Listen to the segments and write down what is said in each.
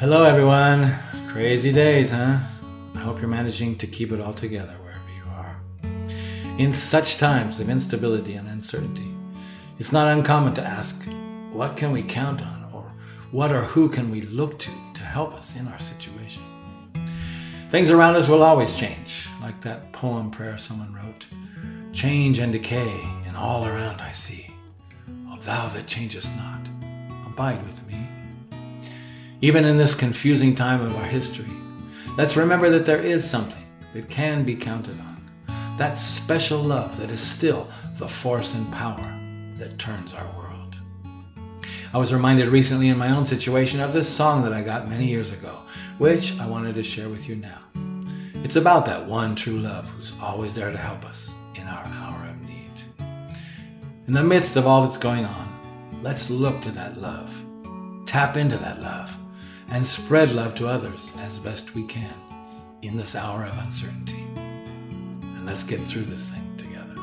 Hello, everyone. Crazy days, huh? I hope you're managing to keep it all together wherever you are. In such times of instability and uncertainty, it's not uncommon to ask, what can we count on? Or what or who can we look to to help us in our situation? Things around us will always change, like that poem prayer someone wrote. Change and decay, and all around I see. O thou that changest not, abide with me. Even in this confusing time of our history, let's remember that there is something that can be counted on. That special love that is still the force and power that turns our world. I was reminded recently in my own situation of this song that I got many years ago, which I wanted to share with you now. It's about that one true love who's always there to help us in our hour of need. In the midst of all that's going on, let's look to that love, tap into that love, and spread love to others as best we can in this hour of uncertainty. And let's get through this thing together.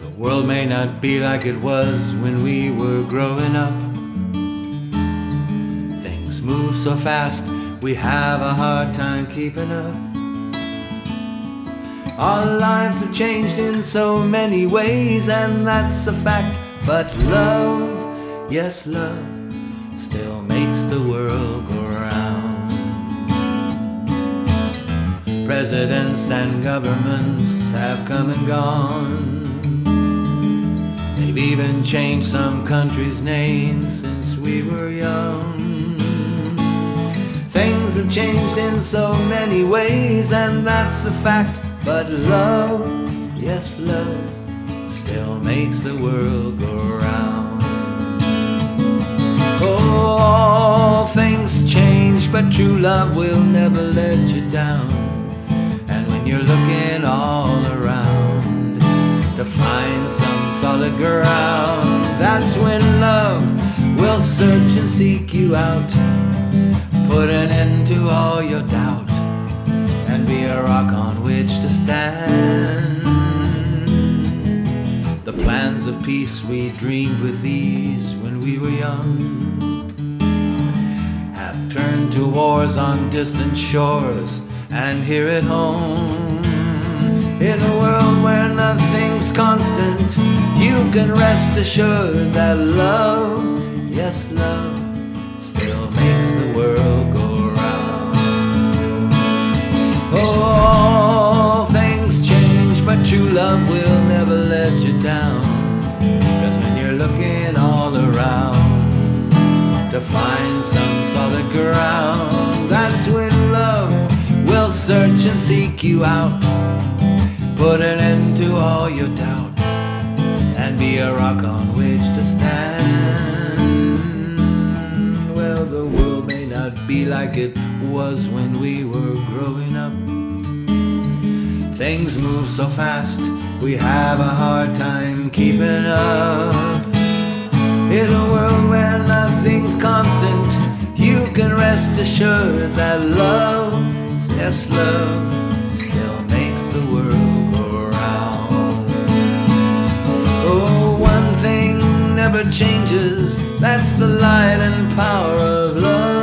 The world may not be like it was when we were growing up. Move so fast, we have a hard time keeping up. Our lives have changed in so many ways, and that's a fact. But love, yes, love, still makes the world go round. Presidents and governments have come and gone. They've even changed some countries' names since we were young. Have changed in so many ways, and that's a fact. But love, yes, love, still makes the world go round. Oh, all things change, but true love will never let you down. And when you're looking all around to find some solid ground, that's when love will search and seek you out. Put an end to all your doubt and be a rock on which to stand. The plans of peace we dreamed with ease when we were young have turned to wars on distant shores and here at home. In a world where nothing's constant, you can rest assured that love, yes, love, still world go round. Oh, things change, but true love will never let you down. Cause when you're looking all around to find some solid ground, that's when love will search and seek you out. Put an end to all your doubt and be a rock on which to stand. Not be like it was when we were growing up. Things move so fast, we have a hard time keeping up. In a world where nothing's constant, you can rest assured that love, yes, love, still makes the world go round. Oh, one thing never changes, that's the light and power of love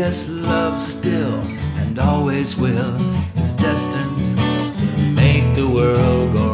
yes, love still and always will is destined to make the world go